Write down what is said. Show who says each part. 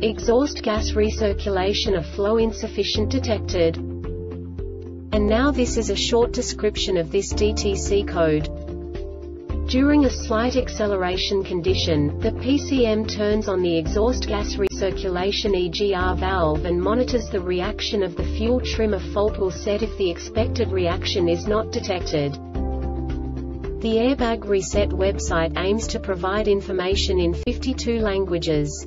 Speaker 1: Exhaust gas recirculation of flow insufficient detected. And now this is a short description of this DTC code. During a slight acceleration condition, the PCM turns on the exhaust gas recirculation EGR valve and monitors the reaction of the fuel trim trimmer fault will set if the expected reaction is not detected. The Airbag Reset website aims to provide information in 52 languages.